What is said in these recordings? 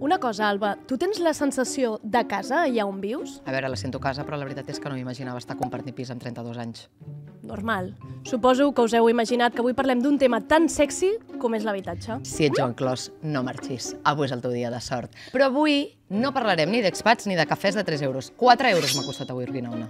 Una cosa, Alba, tu tens la sensació de casa allà on vius? A veure, la sento casa, però la veritat és que no m'imaginava estar compartint pis amb 32 anys. Normal. Suposo que us heu imaginat que avui parlem d'un tema tan sexy com és l'habitatge. Si ets Joan Clos, no marxis. Avui és el teu dia de sort. Però avui no parlarem ni d'expats ni de cafès de 3 euros. 4 euros m'ha costat avui orguinar una.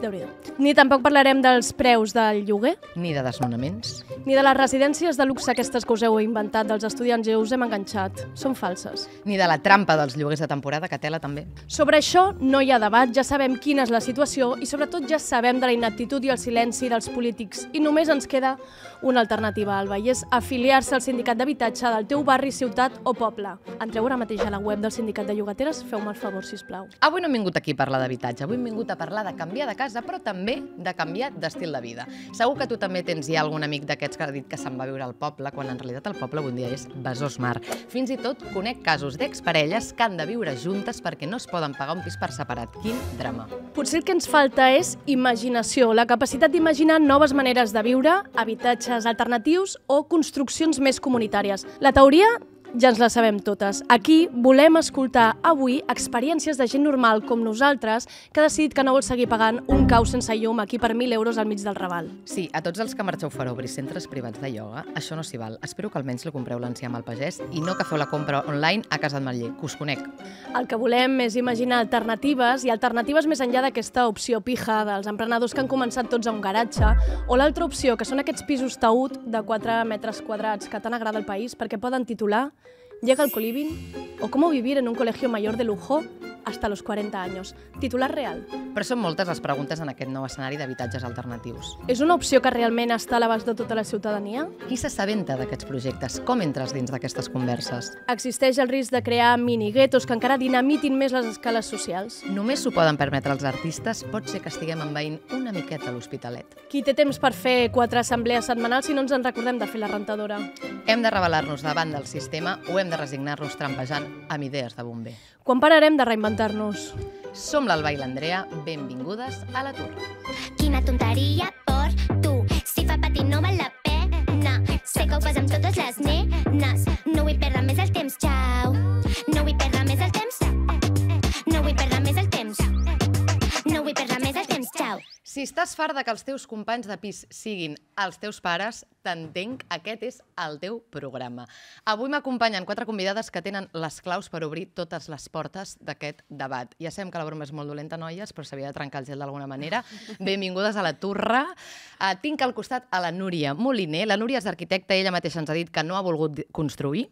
déu nhi Ni tampoc parlarem dels preus del lloguer, Ni de desnonaments. ni de les residències de luxe aquestes que us heu inventat dels estudiants i us hem enganxat. Són falses. Ni de la trampa dels lloguers de temporada, que tela també. Sobre això no hi ha debat, ja sabem quina és la situació i sobretot ja sabem de la inaptitud i el silenci dels polítics. I només ens queda una alternativa, Alba, i és afiliar-se al sindicat d'habitatge del teu barri, ciutat o poble. Entreu ara mateix a la web del sindicat de llogateres, feu-me el favor, si plau. Avui no hem vingut aquí a parlar d'habitatge, avui hem vingut a parlar de canviar de casa, però també de canviar d'estil de vida. Segur que tu també tens ja algun amic d'aquests que ha dit que se'n va viure al poble, quan en realitat el poble un dia és Besòs Mar. Fins i tot conec casos d'exparelles que han de viure juntes perquè no es poden pagar un pis per separat. Quin drama. Potser el que ens falta és imaginació, la capacitat d'imaginar noves maneres de viure, habitatges alternatius o construccions més comunitàries. La teoria ja ens la sabem totes. Aquí volem escoltar avui experiències de gent normal com nosaltres que ha decidit que no vol seguir pagant un cau sense llum aquí per 1.000 euros al mig del Raval. Sí, a tots els que marxeu fora a obrir centres privats de ioga, això no s'hi val. Espero que almenys li compreu l'enciam al pagès i no que feu la compra online a casa Matller, que us conec. El que volem és imaginar alternatives i alternatives més enllà d'aquesta opció pija dels emprenedors que han començat tots a un garatge o l'altra opció, que són aquests pisos taüt de 4 metres quadrats que tant agrada al país perquè poden titular Llega el coliving o cómo vivir en un colegio mayor de lujo hasta los 40 años. Titular real. Però són moltes les preguntes en aquest nou escenari d'habitatges alternatius. És una opció que realment està a l'abast de tota la ciutadania? Qui s'assabenta d'aquests projectes? Com entres dins d'aquestes converses? Existeix el risc de crear mini-guetos que encara dinamitin més les escales socials? Només s'ho poden permetre els artistes, pot ser que estiguem envaint una miqueta l'Hospitalet. Qui té temps per fer quatre assemblees setmanals si no ens en recordem de fer la rentadora? Hem de rebel·lar-nos davant del sistema o hem de resignar-nos trampejant amb idees de bomber. Quan pararem de reinventar-nos? Som l'Alba i l'Andrea, benvingudes a la Torre. Quina tonteria por tu. Si fa patir no val la pena. Sé que ho fas amb totes les nenes. No vull perdre més el temps, xau. No vull perdre més el temps. No vull perdre més el temps. No vull perdre més el temps, xau. Si estàs fart de que els teus companys de pis siguin els teus pares, t'entenc, aquest és el teu programa. Avui m'acompanyen quatre convidades que tenen les claus per obrir totes les portes d'aquest debat. Ja sabem que la broma és molt dolenta, noies, però s'havia de trencar el gel d'alguna manera. Benvingudes a la Turra. Uh, tinc al costat a la Núria Moliner. La Núria és arquitecta, ella mateixa ens ha dit que no ha volgut construir.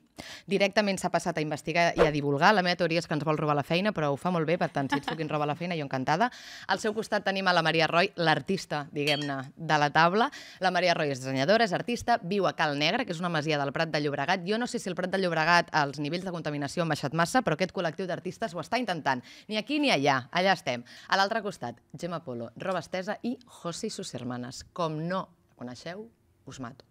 Directament s'ha passat a investigar i a divulgar. La meva teoria és que ens vol robar la feina, però ho fa molt bé, per tant, si ets tu qui ens roba la feina, jo encantada. Al seu costat tenim a la Maria Roy, l'artista, diguem-ne, de la taula. La Maria Roy és dissenyadora, és artista, viu a Cal Negre, que és una masia del Prat de Llobregat. Jo no sé si el Prat de Llobregat els nivells de contaminació han baixat massa, però aquest col·lectiu d'artistes ho està intentant. Ni aquí ni allà, allà estem. A l'altre costat, Gemma Polo, roba estesa i José i sus hermanes. Com no coneixeu, us mato.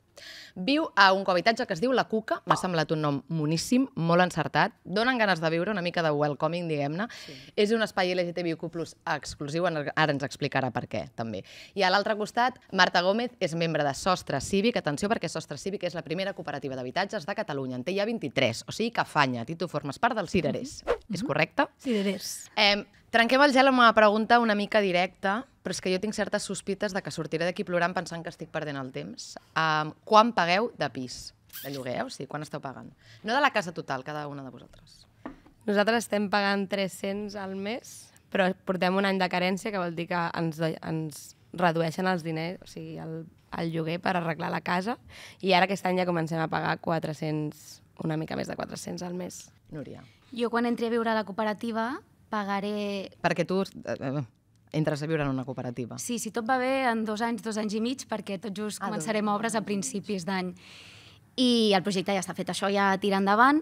Viu a un cohabitatge que es diu La Cuca, m'ha semblat un nom moníssim, molt encertat, donen ganes de viure, una mica de welcoming, diguem-ne. Sí. És un espai LGTBIQ+, exclusiu, ara ens explicarà per què, també. I a l'altre costat, Marta Gómez és membre de Sostre Cívic, atenció perquè Sostre Cívic és la primera cooperativa d'habitatges de Catalunya, en té ja 23, o sigui que afanya, i tu formes part dels cirerers, és correcte? Cirerers. Eh, trenquem el gel amb una pregunta una mica directa, però és que jo tinc certes sospites de que sortiré d'aquí plorant pensant que estic perdent el temps. Um, quan pagueu de pis? De lloguer, o sigui, quan esteu pagant? No de la casa total, cada una de vosaltres. Nosaltres estem pagant 300 al mes, però portem un any de carència, que vol dir que ens, ens redueixen els diners, o sigui, el, el lloguer per arreglar la casa, i ara aquest any ja comencem a pagar 400, una mica més de 400 al mes. Núria. Jo quan entri a viure a la cooperativa pagaré... Perquè tu eh, eh, entres a viure en una cooperativa. Sí, si tot va bé, en dos anys, dos anys i mig, perquè tot just Ah, començarem obres a principis d'any. I el projecte ja està fet, això ja tira endavant,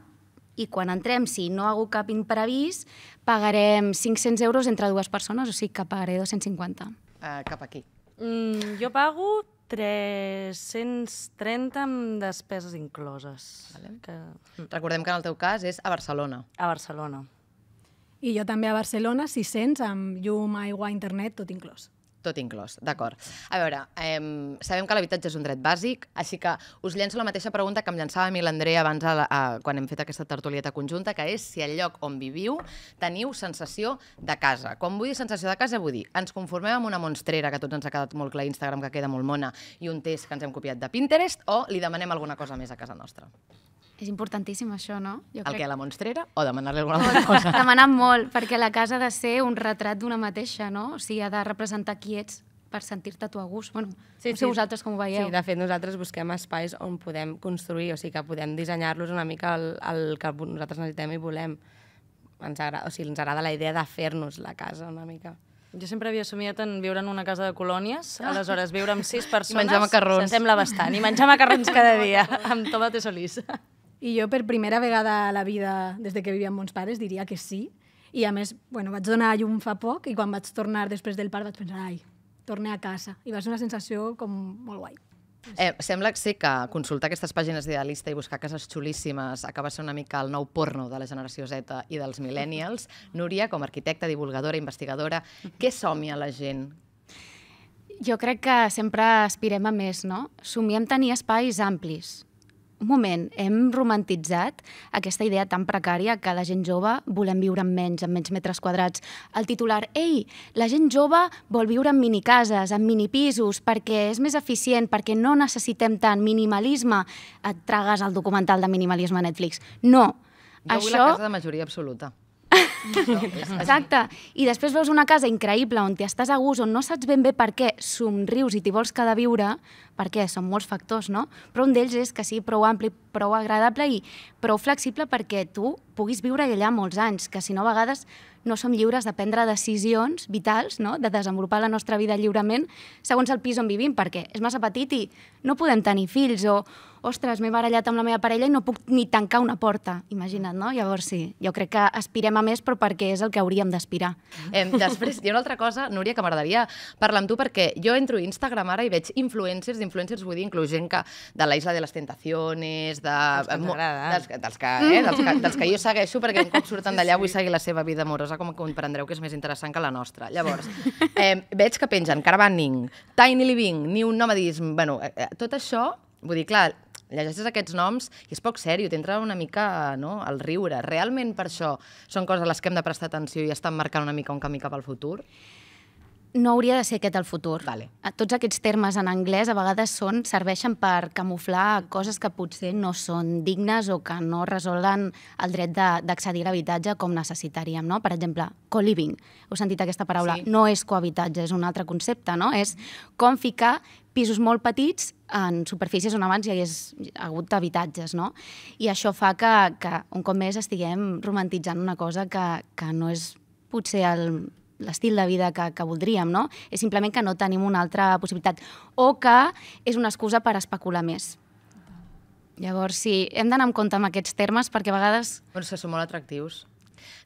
i quan entrem, si no ha hagut cap imprevist, pagarem 500 euros entre dues persones, o sigui que pagaré 250. Uh, cap aquí. Mm, jo pago 330 amb despeses incloses. Vale. Que... Recordem que en el teu cas és a Barcelona. A Barcelona. I jo també a Barcelona, 600, amb llum, aigua, internet, tot inclòs. Tot inclòs, d'acord. A veure, eh, sabem que l'habitatge és un dret bàsic, així que us llenço la mateixa pregunta que em llançava a mi l'Andrea abans a, a, quan hem fet aquesta tertulieta conjunta, que és si al lloc on viviu teniu sensació de casa. Quan vull dir sensació de casa, vull dir, ens conformem amb una monstrera, que tots ens ha quedat molt clar Instagram, que queda molt mona, i un test que ens hem copiat de Pinterest, o li demanem alguna cosa més a casa nostra? És importantíssim això, no? Jo El que, la monstrera, o demanar-li alguna altra cosa? Demanar molt, perquè la casa ha de ser un retrat d'una mateixa, no? O sigui, ha de representar qui ets per sentir-te tu a gust. Bueno, sí, no sé vosaltres com ho veieu. Sí, de fet, nosaltres busquem espais on podem construir, o sigui que podem dissenyar-los una mica el, el que nosaltres necessitem i volem. Ens agrada, o sigui, ens agrada la idea de fer-nos la casa una mica. Jo sempre havia somiat en viure en una casa de colònies, aleshores viure amb sis persones menjar macarrons. s'assembla bastant. I menjar macarrons cada dia, amb tomate solís. I jo per primera vegada a la vida, des de que vivia amb mons pares, diria que sí. I a més, bueno, vaig donar a llum fa poc i quan vaig tornar després del part vaig pensar, ai, torne a casa. I va ser una sensació com molt guai. Eh, sembla ser que consultar aquestes pàgines d'idealista i buscar cases xulíssimes acaba sent una mica el nou porno de la generació Z i dels millennials. Núria, com a arquitecta, divulgadora, investigadora, què somia la gent? Jo crec que sempre aspirem a més, no? Somiem tenir espais amplis. Un moment, hem romantitzat aquesta idea tan precària que la gent jove volem viure amb menys, amb menys metres quadrats. El titular, ei, la gent jove vol viure en minicases, en minipisos, perquè és més eficient, perquè no necessitem tant minimalisme. Et tragues el documental de minimalisme a Netflix. No. Jo vull la casa de majoria absoluta. Exacte. I després veus una casa increïble on estàs a gust, on no saps ben bé per què somrius i t'hi vols quedar a viure, perquè són molts factors, no? Però un d'ells és que sigui prou ampli, prou agradable i prou flexible perquè tu puguis viure allà molts anys, que si no a vegades no som lliures de prendre decisions vitals, no? de desenvolupar la nostra vida lliurement segons el pis on vivim, perquè és massa petit i no podem tenir fills, o ostres, m'he barallat amb la meva parella i no puc ni tancar una porta, imagina't, no? Llavors sí, jo crec que aspirem a més, però perquè és el que hauríem d'aspirar. Eh, després, hi ha una altra cosa, Núria, que m'agradaria parlar amb tu, perquè jo entro a Instagram ara i veig influencers, influencers vull dir, inclús gent que, de la Isla de les Tentaciones, de, Dels que dels, que- dels, que, eh, dels, que, dels que jo segueixo, perquè un cop surten d'allà vull seguir la seva vida amorosa, com comprendreu que és més interessant que la nostra. Llavors, eh, veig que pengen caravaning, tiny living, new nomadism, bueno, eh, eh, tot això, vull dir, clar, llegeixes aquests noms i és poc sèrio, t'entra una mica no, el riure. Realment per això són coses a les que hem de prestar atenció i estan marcant una mica un camí cap al futur? No hauria de ser aquest el futur. Vale. A Tots aquests termes en anglès a vegades són, serveixen per camuflar coses que potser no són dignes o que no resolen el dret d'accedir a l'habitatge com necessitaríem. No? Per exemple, co-living. Heu sentit aquesta paraula? Sí. No és cohabitatge, és un altre concepte. No? És com ficar pisos molt petits en superfícies on abans hi hagués hagut habitatges, no? I això fa que, que un cop més estiguem romantitzant una cosa que, que no és potser el, l'estil de vida que, que voldríem, no? És simplement que no tenim una altra possibilitat. O que és una excusa per especular més. Llavors, sí, hem d'anar amb compte amb aquests termes perquè a vegades Bueno, són molt atractius.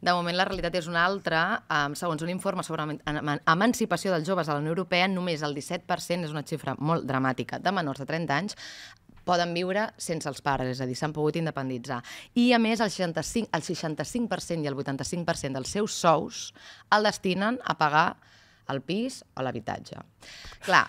De moment la realitat és una altra. Um, segons un informe sobre eman- eman- emancipació dels joves a la Unió Europea, només el 17%, és una xifra molt dramàtica, de menors de 30 anys, poden viure sense els pares, és a dir, s'han pogut independitzar. I, a més, el 65%, el 65% i el 85% dels seus sous el destinen a pagar el pis o l'habitatge. Clar,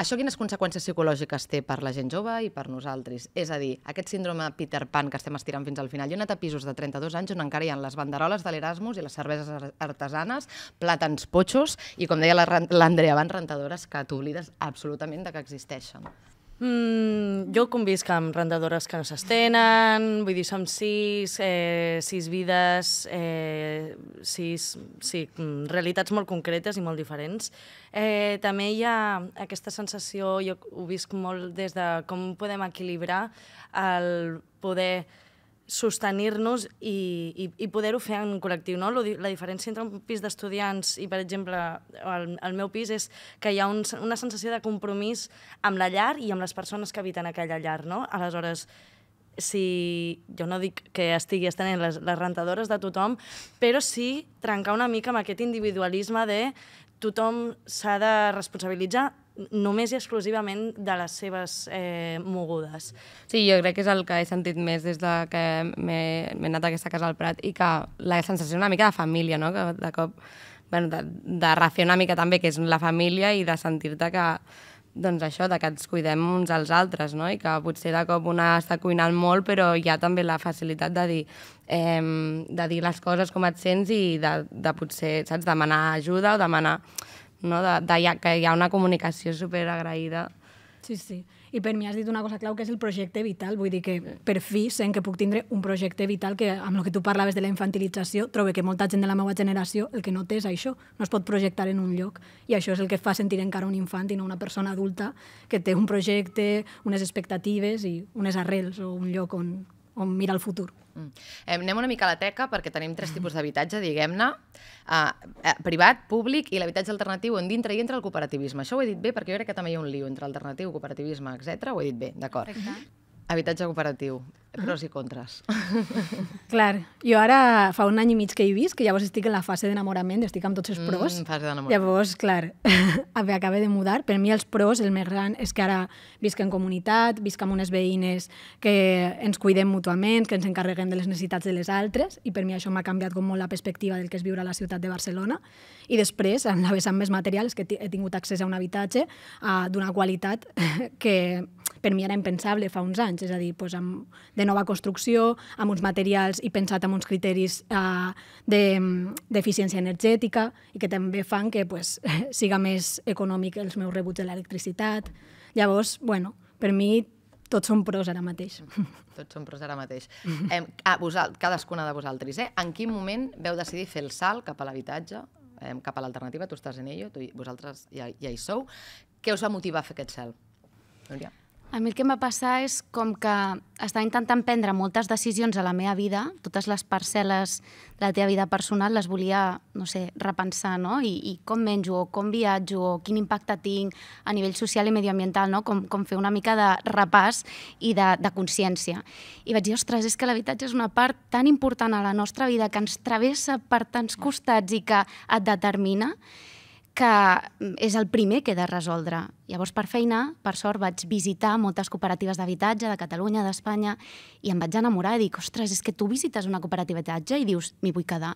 això quines conseqüències psicològiques té per la gent jove i per nosaltres? És a dir, aquest síndrome Peter Pan que estem estirant fins al final. Jo he anat a pisos de 32 anys on encara hi ha les banderoles de l'Erasmus i les cerveses ar- artesanes, plàtans potxos i, com deia l'Andrea abans, rentadores que t'oblides absolutament de que existeixen. Mm, jo convisc amb rentadores que no s'estenen, vull dir, som sis, eh, sis vides, eh, sis, sí, mm, realitats molt concretes i molt diferents. Eh, també hi ha aquesta sensació, jo ho visc molt des de com podem equilibrar el poder sostenir-nos i, i, i poder-ho fer en col·lectiu. No? La diferència entre un pis d'estudiants i, per exemple, el, el meu pis és que hi ha un, una sensació de compromís amb la llar i amb les persones que habiten aquella llar. No? Aleshores, si jo no dic que estigui estenent les, les rentadores de tothom, però sí trencar una mica amb aquest individualisme de tothom s'ha de responsabilitzar només i exclusivament de les seves eh, mogudes. Sí, jo crec que és el que he sentit més des de que m'he anat a aquesta casa al Prat i que la sensació una mica de família, no? que de cop bueno, de, de refer una mica també que és la família i de sentir-te que doncs això, de que ens cuidem uns als altres, no? I que potser de cop una està cuinant molt, però hi ha també la facilitat de dir, eh, de dir les coses com et sents i de, de potser, saps, demanar ajuda o demanar, no? De, de, que hi ha una comunicació super agraïda. Sí, sí. I per mi has dit una cosa clau, que és el projecte vital. Vull dir que per fi sent que puc tindre un projecte vital que, amb el que tu parlaves de la infantilització, trobo que molta gent de la meva generació el que no té és això, no es pot projectar en un lloc. I això és el que fa sentir encara un infant i no una persona adulta que té un projecte, unes expectatives i unes arrels o un lloc on, on mira el futur. Mm. Eh, anem una mica a la teca perquè tenim tres tipus d'habitatge, diguem-ne, uh, eh, privat, públic i l'habitatge alternatiu on dintre i entra el cooperativisme. Això ho he dit bé perquè jo crec que també hi ha un liu entre alternatiu, cooperativisme, etc. Ho he dit bé, d'acord. Habitatge cooperatiu, pros i contres. Clar, jo ara fa un any i mig que hi visc, que llavors estic en la fase d'enamorament, estic amb tots els pros. Mm, fase d'enamorament. Llavors, clar, acaba de mudar. Per mi els pros, el més gran, és que ara visc en comunitat, visc amb unes veïnes que ens cuidem mútuament, que ens encarreguem de les necessitats de les altres, i per mi això m'ha canviat com molt la perspectiva del que és viure a la ciutat de Barcelona. I després, en la vessant més material, és que he tingut accés a un habitatge d'una qualitat que per mi era impensable fa uns anys, és a dir, pues, amb, de nova construcció, amb uns materials i pensat amb uns criteris uh, d'eficiència de, energètica i que també fan que pues, siga més econòmic els meus rebuts de l'electricitat. Llavors, bueno, per mi tots són pros ara mateix. Tots són pros ara mateix. Eh, ah, vosal, cadascuna de vosaltres, eh? en quin moment veu decidir fer el salt cap a l'habitatge, eh, cap a l'alternativa, tu estàs en ello, tu, vosaltres ja, ja hi sou. Què us va motivar a fer aquest cel? Núria? A mi el que em va passar és com que estava intentant prendre moltes decisions a la meva vida, totes les parcel·les de la teva vida personal les volia, no sé, repensar, no? I, i com menjo, o com viatjo, o quin impacte tinc a nivell social i medioambiental, no? Com, com fer una mica de repàs i de, de consciència. I vaig dir, ostres, és que l'habitatge és una part tan important a la nostra vida, que ens travessa per tants costats i que et determina, que mm, és el primer que he de resoldre. Llavors, per feina, per sort, vaig visitar moltes cooperatives d'habitatge de Catalunya, d'Espanya, i em vaig enamorar i dic, ostres, és que tu visites una cooperativa d'habitatge i dius, m'hi vull quedar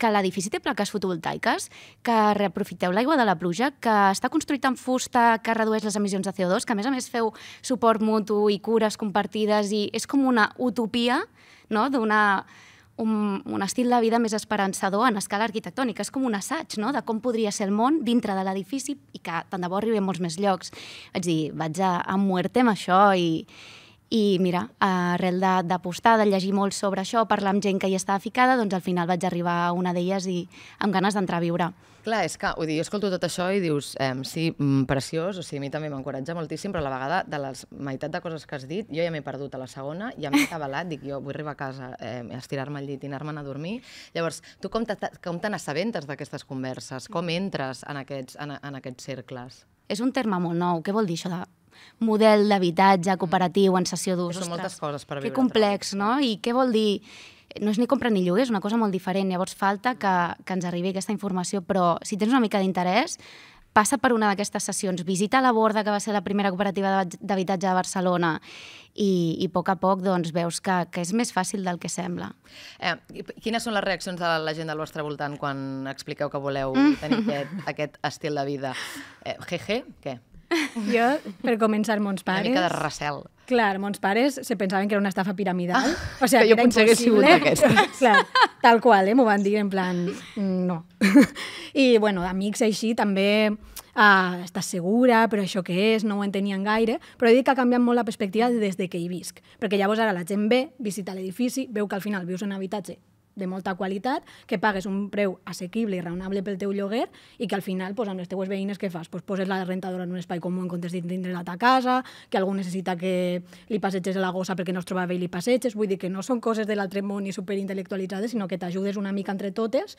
que l'edifici té plaques fotovoltaiques, que reaprofiteu l'aigua de la pluja, que està construït en fusta, que redueix les emissions de CO2, que a més a més feu suport mutu i cures compartides i és com una utopia no? d'una un, un estil de vida més esperançador en escala arquitectònica. És com un assaig no? de com podria ser el món dintre de l'edifici i que tant de bo arribi a molts més llocs. Vaig dir, vaig a, a muerte amb això i, i mira, arrel d'apostar, de, de llegir molt sobre això, parlar amb gent que hi estava ficada, doncs al final vaig arribar a una d'elles i amb ganes d'entrar a viure. Clar, és que, vull dir, jo escolto tot això i dius, eh, sí, mm, preciós, o sigui, a mi també m'encoratja moltíssim, però a la vegada, de la meitat de coses que has dit, jo ja m'he perdut a la segona, ja m'he acabalat, dic, jo vull arribar a casa, eh, estirar-me al llit i anar-me'n a dormir. Llavors, tu com te, com te n'assabentes d'aquestes converses? Com entres en aquests, en, en aquests cercles? És un terme molt nou. Què vol dir això de model d'habitatge cooperatiu en sessió d'ús? Són moltes coses per viure. Que complex, no? I què vol dir no és ni compra ni lloguer, és una cosa molt diferent. Llavors falta que, que ens arribi aquesta informació, però si tens una mica d'interès, passa per una d'aquestes sessions, visita la Borda, que va ser la primera cooperativa d'habitatge de Barcelona, i, i a poc a poc doncs, veus que, que és més fàcil del que sembla. Eh, quines són les reaccions de la gent del vostre voltant quan expliqueu que voleu mm. tenir aquest, aquest estil de vida? Eh, jeje, què? Jo, per començar, mons pares... Una mica de recel. Clar, mons pares se pensaven que era una estafa piramidal. Ah, o sigui, que jo potser hagués sigut d'aquesta. Clar, tal qual, eh? m'ho van dir en plan, mm, no. I, bueno, amics així també uh, estàs segura, però això què és, no ho entenien gaire, però he dit que ha canviat molt la perspectiva des de que hi visc, perquè llavors ara la gent ve, visita l'edifici, veu que al final vius en un habitatge de molta qualitat, que pagues un preu assequible i raonable pel teu lloguer i que al final, pues, amb les teues veïnes, què fas? Pues, poses la rentadora en un espai comú en comptes de tindre la ta casa, que algú necessita que li passeges a la gossa perquè no es troba bé i li passeges. Vull dir que no són coses de l'altre món i superintel·lectualitzades, sinó que t'ajudes una mica entre totes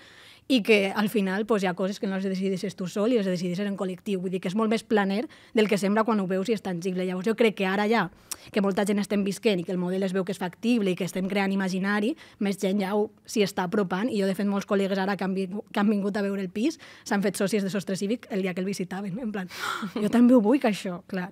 i que al final pues, hi ha coses que no les decideixes tu sol i les decideixes en col·lectiu. Vull dir que és molt més planer del que sembla quan ho veus i és tangible. Llavors jo crec que ara ja, que molta gent estem visquent i que el model es veu que és factible i que estem creant imaginari, més gent ja ho s'hi està apropant, i jo, de fet, molts col·legues ara que han, vingut, que han vingut a veure el pis s'han fet socis de Sostre Cívic el dia que el visitaven, en plan, "Ah, jo també ho vull, que això, clar.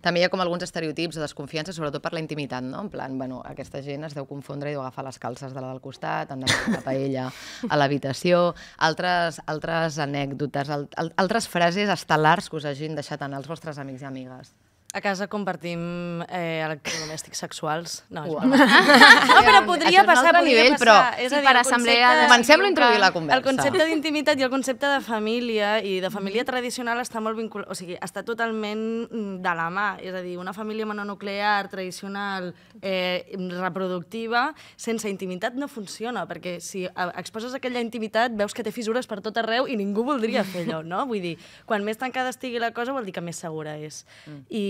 També hi ha com alguns estereotips o desconfiança, sobretot per la intimitat, no? En plan, bueno, aquesta gent es deu confondre i deu agafar les calces de la del costat, han de fer la paella a l'habitació, altres, altres anècdotes, al, al, altres frases estel·lars que us hagin deixat anar els vostres amics i amigues. A casa compartim eh, electrodomèstics sexuals. No, és broma. no, però podria Això passar, podria nivell, passar. però- És Sí, a dir, per el assemblea concepte- de- Comencem a introduir la conversa. El concepte d'intimitat i el concepte de família i de família tradicional està molt vinculat, o sigui, està totalment mm, de la mà. És a dir, una família mononuclear, tradicional, eh, reproductiva, sense intimitat no funciona, perquè si eh, exposes aquella intimitat veus que té fissures per tot arreu i ningú voldria fer allò, no? Vull dir, quan més tancada estigui la cosa vol dir que més segura és. Mm. I,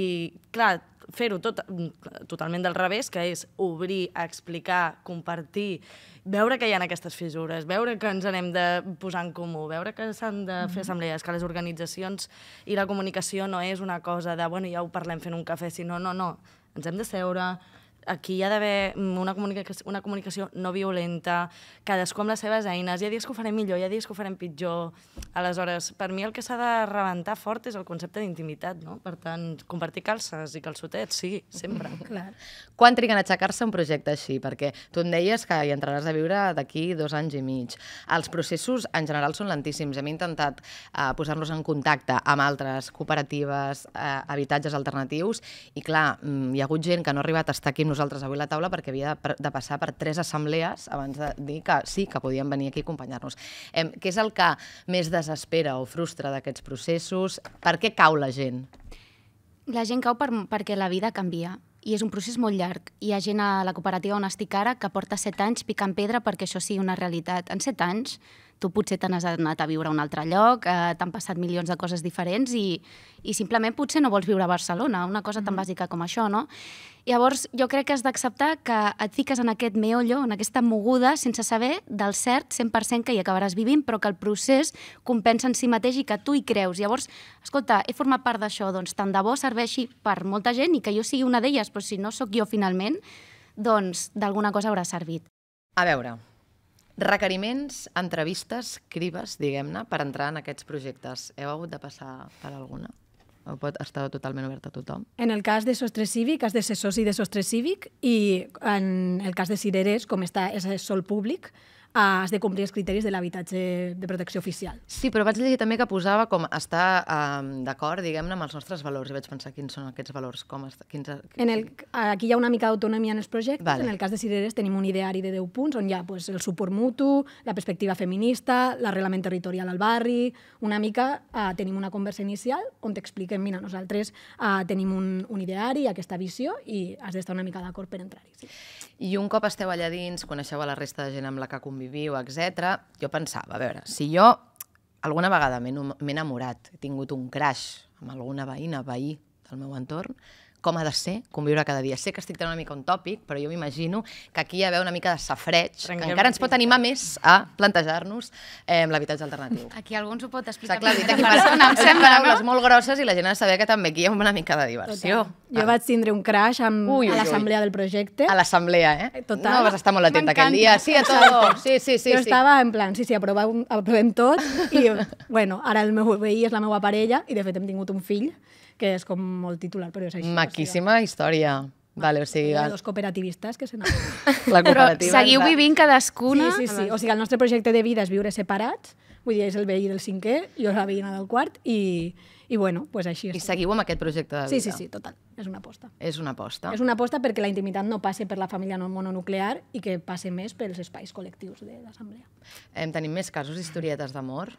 clar, fer-ho tot, mm, totalment del revés, que és obrir, explicar, compartir, veure que hi ha aquestes fissures, veure que ens anem de posar en comú, veure que s'han de fer assemblees, que les organitzacions i la comunicació no és una cosa de, bueno, ja ho parlem fent un cafè, sinó, no, no, ens hem de seure, aquí hi ha d'haver una, comunicació, una comunicació no violenta, cadascú amb les seves eines, hi ha dies que ho farem millor, hi ha dies que ho farem pitjor. Aleshores, per mi el que s'ha de rebentar fort és el concepte d'intimitat, no? Per tant, compartir calces i calçotets, sí, sempre. Clar. Quan triguen a aixecar-se un projecte així? Perquè tu em deies que hi entraràs a viure d'aquí dos anys i mig. Els processos, en general, són lentíssims. Hem intentat eh, posar-nos en contacte amb altres cooperatives, eh, habitatges alternatius, i clar, mm, hi ha hagut gent que no ha arribat a estar aquí nosaltres avui a la taula perquè havia de, de passar per tres assemblees abans de dir que sí, que podien venir aquí a acompanyar-nos. Eh, què és el que més desespera o frustra d'aquests processos? Per què cau la gent? La gent cau per, perquè la vida canvia i és un procés molt llarg. Hi ha gent a la cooperativa on estic ara que porta set anys picant pedra perquè això sigui una realitat. En set anys tu potser te n'has anat a viure a un altre lloc, eh, t'han passat milions de coses diferents i, i simplement potser no vols viure a Barcelona, una cosa tan bàsica com això, no? Llavors, jo crec que has d'acceptar que et fiques en aquest meollo, en aquesta moguda, sense saber del cert 100% que hi acabaràs vivint, però que el procés compensa en si mateix i que tu hi creus. Llavors, escolta, he format part d'això, doncs tant de bo serveixi per molta gent i que jo sigui una d'elles, però si no sóc jo finalment, doncs d'alguna cosa haurà servit. A veure, requeriments, entrevistes, crives, diguem-ne, per entrar en aquests projectes. Heu hagut de passar per alguna? O pot estar totalment obert a tothom? En el cas de Sostre Cívic, has de ser soci de Sostre Cívic i en el cas de Cireres, com està, és sol públic, has de complir els criteris de l'habitatge de protecció oficial. Sí, però vaig llegir també que posava com estar um, d'acord, diguem-ne, amb els nostres valors. I vaig pensar quins són aquests valors, com est... quins... En el, aquí hi ha una mica d'autonomia en els projectes. Vale. En el cas de Cireres tenim un ideari de 10 punts on hi ha pues, el suport mutu, la perspectiva feminista, l'arrelament territorial al barri... Una mica eh, tenim una conversa inicial on t'expliquem, mira, nosaltres eh, tenim un, un ideari, aquesta visió, i has d'estar una mica d'acord per entrar-hi. Sí. I un cop esteu allà dins, coneixeu a la resta de gent amb la que conviviu, etc. jo pensava, a veure, si jo alguna vegada m'he enamorat, he tingut un crash amb alguna veïna, veí del meu entorn, com ha de ser conviure cada dia. Sé que estic tenint una mica un tòpic, però jo m'imagino que aquí hi ha d'haver una mica de safreig, que encara ens pot animar més a plantejar-nos eh, l'habitatge alternatiu. Aquí algú ens ho pot S'ha explicar aclarit per aquí persona, em sembla, paraules no? molt grosses i la gent ha de saber que també aquí hi ha una mica de diversió. Jo vaig tindre un crash amb, Ui, ui, a l'assemblea del projecte. A l'assemblea, eh? Total. No vas estar molt atenta aquell dia. Sí, a tot. Sí, sí, sí. jo sí. estava en plan, sí, sí, aprovem, aprovem tot i, bueno, ara el meu veí és la meva parella i de fet hem tingut un fill que és com molt titular, però és així. Maquíssima història. Vale, o O sigui, sigui, hi ha dos cooperativistes que se la Però cooperativa... seguiu ens va- vivint cadascuna... Sí, sí, sí. O sigui, el nostre projecte de vida és viure separats, vull dir, és el veí del cinquè, jo la veïna del quart, i, i bueno, pues així I seguiu amb aquest projecte de vida. Sí, sí, sí, total. És una aposta. És una aposta. És una aposta perquè la intimitat no passi per la família no mononuclear i que passe més pels espais col·lectius de l'assemblea. Em tenim més casos d'historietes d'amor?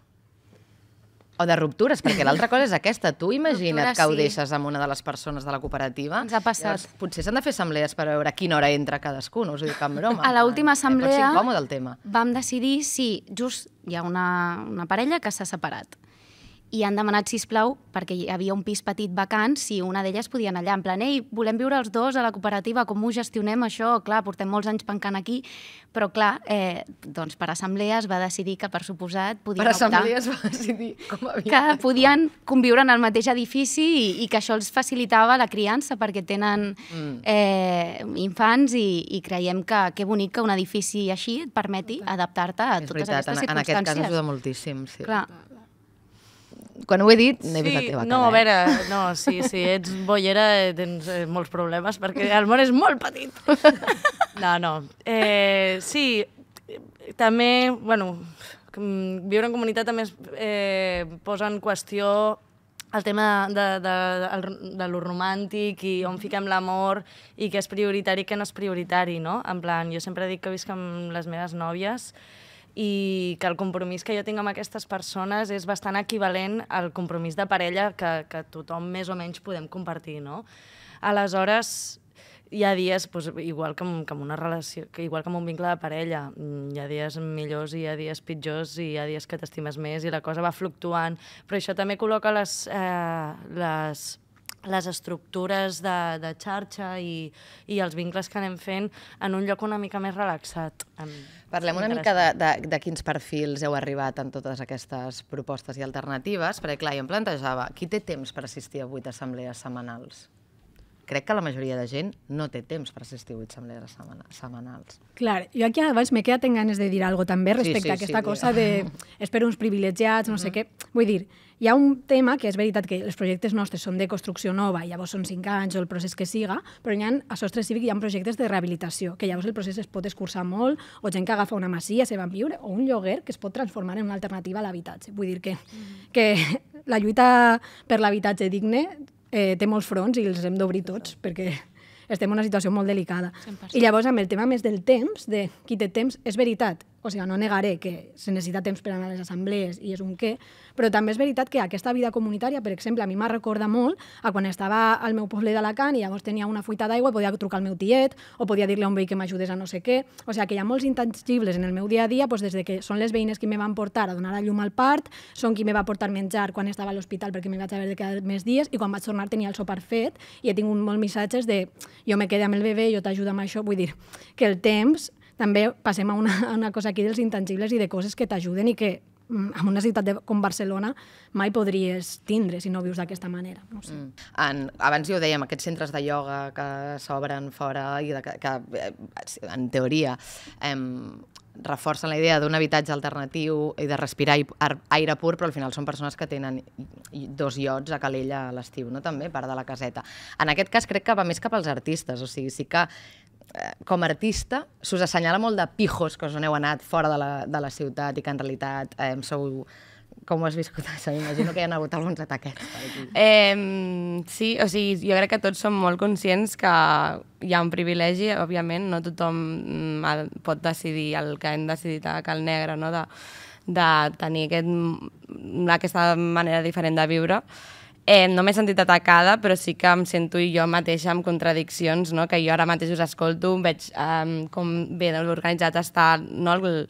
O de ruptures, perquè l'altra cosa és aquesta. Tu imagina't Ruptures, que ho sí. deixes amb una de les persones de la cooperativa. Ens ha passat. Llavors, potser s'han de fer assemblees per veure a quina hora entra cadascú, no us ho dic en broma. A l'última Eh, assemblea incòmode el tema. vam decidir si just hi ha una, una parella que s'ha separat i han demanat, si plau perquè hi havia un pis petit vacant, si una d'elles podia anar allà, en plan, ei, volem viure els dos a la cooperativa, com ho gestionem això? Clar, portem molts anys pencant aquí, però clar, eh, doncs per assemblea es va decidir que, per suposat, podien Per optar assemblea es va decidir com havia... que podien conviure en el mateix edifici i, i que això els facilitava la criança perquè tenen mm. eh, infants i, i creiem que que bonic que un edifici així et permeti adaptar-te a És totes veritat, en, aquestes en aquest cas circumstàncies. ajuda moltíssim. Sí. Clar, Quan ho he dit, n'he vist la Sí, teva no, cara. a eh? veure, no, sí, si ets bollera eh, tens eh, molts problemes perquè el món és molt petit. No, no. Eh, sí, també, bueno, com- viure en comunitat també es, eh, posa en qüestió el tema de, de, de, de lo romàntic i on fiquem l'amor i què és prioritari i què no és prioritari, no? En plan, jo sempre dic que visc amb les meves nòvies i que el compromís que jo tinc amb aquestes persones és bastant equivalent al compromís de parella que, que tothom més o menys podem compartir, no? Aleshores, hi ha dies, doncs, igual que amb, que amb una relació, que igual que amb un vincle de parella, mm, hi ha dies millors i hi ha dies pitjors i hi ha dies que t'estimes més i la cosa va fluctuant, però això també col·loca les, eh, les, les estructures de, de xarxa i, i els vincles que anem fent en un lloc una mica més relaxat. Em- Parlem una mica de, de, de quins perfils heu arribat en totes aquestes propostes i alternatives, perquè clar, jo em plantejava, qui té temps per assistir a vuit assemblees setmanals? Crec que la majoria de gent no té temps per assistir a vuit assemblees setmana- setmanals. Clar, jo aquí abans m'he quedat en ganes de dir alguna també respecte sí, a aquesta sí, cosa de espero uns privilegiats, no sé què. Vull dir, hi ha un tema que és veritat que els projectes nostres són de construcció nova, i llavors són cinc anys o el procés que siga, però hi ha, a Sostre Cívic hi ha projectes de rehabilitació, que llavors el procés es pot escurçar molt, o gent que agafa una masia, se van viure, o un lloguer que es pot transformar en una alternativa a l'habitatge. Vull dir que, que la lluita per l'habitatge digne eh, té molts fronts i els hem d'obrir tots, perquè estem en una situació molt delicada. 100%. I llavors, amb el tema més del temps, de qui té temps, és veritat, o sigui, no negaré que se necessita temps per anar a les assemblees i és un què, però també és veritat que aquesta vida comunitària, per exemple, a mi m'ha recorda molt a quan estava al meu poble d'Alacant i llavors tenia una fuita d'aigua i podia trucar al meu tiet o podia dir-li a un veí que m'ajudés a no sé què. O sigui, que hi ha molts intangibles en el meu dia a dia, doncs des de que són les veïnes qui me van portar a donar a llum al part, són qui me va portar menjar quan estava a l'hospital perquè me vaig haver de quedar més dies i quan vaig tornar tenia el sopar fet i he tingut molts missatges de jo me quedé amb el bebè, jo t'ajudo amb això, vull dir que el temps també passem a una, a una cosa aquí dels intangibles i de coses que t'ajuden i que mm, en una ciutat de, com Barcelona mai podries tindre si no vius d'aquesta manera. No sé. Mm. En, abans ja ho dèiem, aquests centres de ioga que s'obren fora i de, que, que, en teoria, em, reforcen la idea d'un habitatge alternatiu i de respirar ai- ar- aire pur, però al final són persones que tenen dos iots a Calella a l'estiu, no? també, part de la caseta. En aquest cas crec que va més cap als artistes, o sigui, sí que com a artista s'us assenyala molt de pijos que us n'heu anat fora de la, de la ciutat i que en realitat eh, sou... Com ho has viscut això? M'imagino que hi ha hagut alguns ataquets per aquí. Eh, sí, o sigui, jo crec que tots som molt conscients que hi ha un privilegi, òbviament, no tothom mm, pot decidir el que hem decidit a Cal Negre, no? de, de tenir aquest, aquesta manera diferent de viure. Eh, no m'he sentit atacada, però sí que em sento jo mateixa amb contradiccions, no? que jo ara mateix us escolto, veig um, com bé organitzat està no? el,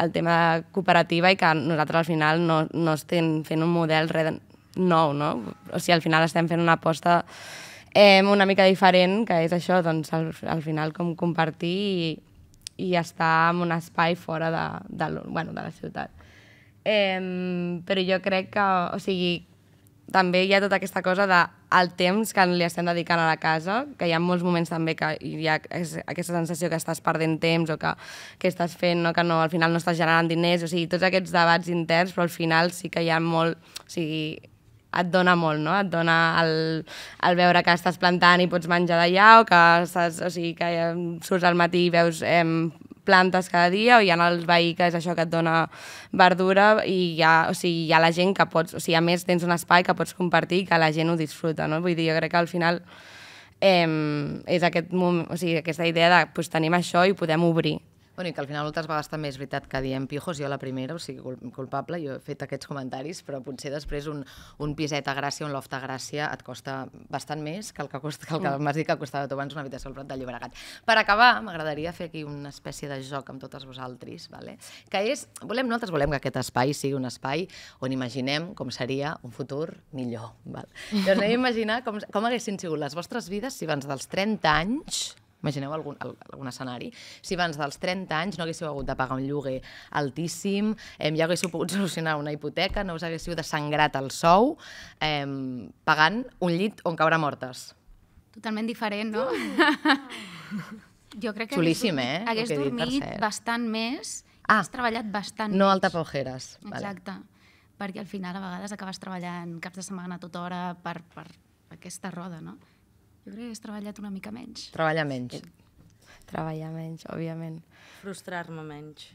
el tema cooperativa i que nosaltres al final no, no estem fent un model de nou, no? O sigui, al final estem fent una aposta eh, una mica diferent, que és això, doncs al, al final com compartir i, i estar en un espai fora de, de, bueno, de la ciutat. Eh, però jo crec que, o sigui, també hi ha tota aquesta cosa de el temps que li estem dedicant a la casa, que hi ha molts moments també que hi ha aquesta sensació que estàs perdent temps o que, que estàs fent, no? que no, al final no estàs generant diners, o sigui, tots aquests debats interns, però al final sí que hi ha molt... O sigui, et dona molt, no? Et dona el, el veure que estàs plantant i pots menjar d'allà o que, estàs, o sigui, que eh, surts al matí i veus eh, plantes cada dia o hi ha el veí que és això que et dona verdura i hi ha, o sigui, hi ha la gent que pots, o sigui, a més tens un espai que pots compartir i que la gent ho disfruta, no? Vull dir, jo crec que al final eh, és aquest moment, o sigui, aquesta idea de pues, tenim això i podem obrir Bueno, i que al final moltes vegades també és veritat que diem pijos, jo la primera, o sigui, cul- culpable, jo he fet aquests comentaris, però potser després un, un piset a Gràcia, un loft a Gràcia, et costa bastant més que el que, costa, que, el que m'has dit que costava tu abans una habitació al Prat de Llobregat. Per acabar, m'agradaria fer aquí una espècie de joc amb totes vosaltres, vale? que és, volem, nosaltres volem que aquest espai sigui un espai on imaginem com seria un futur millor. Val? Llavors anem a imaginar com, com haguessin sigut les vostres vides si abans dels 30 anys Imagineu algun, al- algun escenari. Si abans dels 30 anys no haguéssiu hagut de pagar un lloguer altíssim, eh, ja haguéssiu pogut solucionar una hipoteca, no us haguéssiu desangrat el sou, eh, pagant un llit on caure mortes. Totalment diferent, no? jo crec que Xulíssim, hagués, eh, hagués que dit, dormit cert. bastant més, Ah, has treballat bastant No al menys. tapaojeres. Vale. Exacte. Perquè al final a vegades acabes treballant caps de setmana a tota hora per, per aquesta roda, no? Jo crec que hagués treballat una mica menys. Treballa menys. Treballar menys, òbviament. Frustrar-me menys.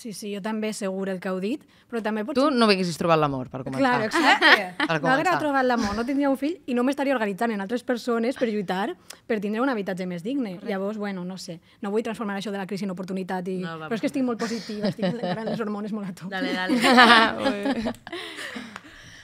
Sí, sí, jo també segur el que heu dit, però també Tu potser... no haguessis trobat l'amor, per començar. Clar, exacte. Per no haguera començar. trobat l'amor, no tindria un fill i no m'estaria organitzant en altres persones per lluitar per tindre un habitatge més digne. Llavors, bueno, no sé, no vull transformar això de la crisi en oportunitat, i... No, va. però és que estic molt positiva, estic encara les hormones molt a tope. Dale, dale.